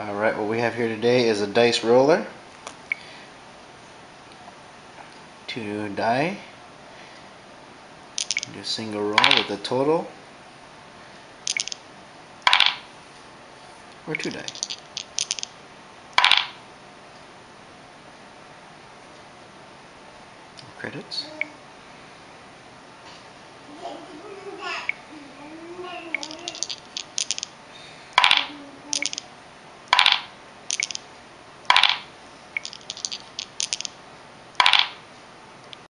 Alright, what we have here today is a dice roller. Two die. Do a single roll with a total. Or two die. Credits.